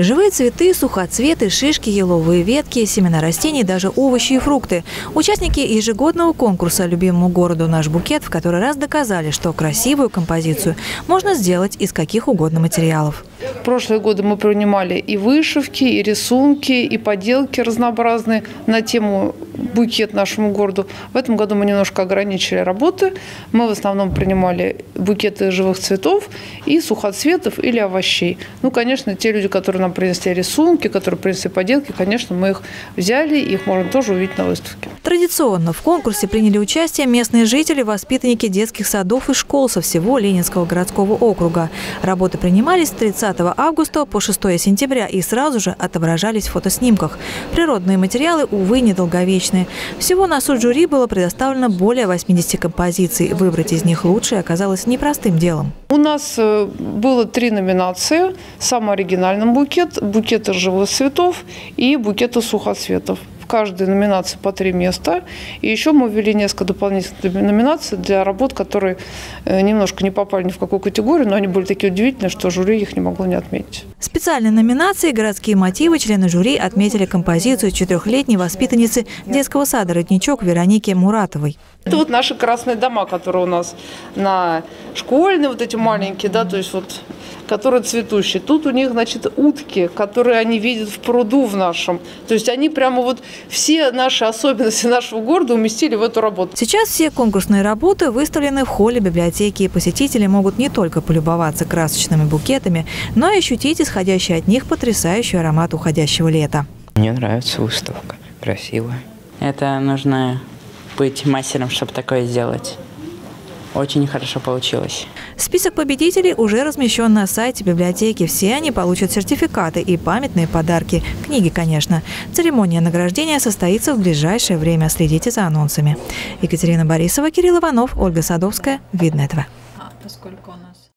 Живые цветы, сухоцветы, шишки, еловые ветки, семена растений, даже овощи и фрукты. Участники ежегодного конкурса «Любимому городу наш букет» в который раз доказали, что красивую композицию можно сделать из каких угодно материалов. Прошлые годы мы принимали и вышивки, и рисунки, и поделки разнообразные на тему «Букет нашему городу». В этом году мы немножко ограничили работы. Мы в основном принимали букеты живых цветов и сухоцветов или овощей. Ну, конечно, те люди, которые нам принесли рисунки, которые принесли поделки, конечно, мы их взяли, их можно тоже увидеть на выставке. Традиционно в конкурсе приняли участие местные жители, воспитанники детских садов и школ со всего Ленинского городского округа. Работы принимались с 30 августа по 6 сентября и сразу же отображались в фотоснимках. Природные материалы, увы, недолговечные. Всего на суд жюри было предоставлено более 80 композиций. Выбрать из них лучшие оказалось непростым делом. У нас э, было три номинации. Самый оригинальный букет, букеты живых цветов и букеты сухоцветов каждой номинации по три места. И еще мы ввели несколько дополнительных номинаций для работ, которые э, немножко не попали ни в какую категорию, но они были такие удивительные, что жюри их не могло не отметить. Специальной номинации «Городские мотивы» члены жюри отметили композицию четырехлетней воспитанницы детского сада «Родничок» Вероники Муратовой. Это вот наши красные дома, которые у нас на школьные, вот эти маленькие, да, то есть вот которые цветущие. Тут у них, значит, утки, которые они видят в пруду в нашем. То есть они прямо вот все наши особенности нашего города уместили в эту работу. Сейчас все конкурсные работы выставлены в холле библиотеки, и посетители могут не только полюбоваться красочными букетами, но и ощутить исходящий от них потрясающий аромат уходящего лета. Мне нравится выставка, красивая. Это нужно быть мастером, чтобы такое сделать. Очень хорошо получилось. Список победителей уже размещен на сайте библиотеки. Все они получат сертификаты и памятные подарки. Книги, конечно. Церемония награждения состоится в ближайшее время. Следите за анонсами. Екатерина Борисова, Кирилл Иванов, Ольга Садовская. Видно этого. А, поскольку у нас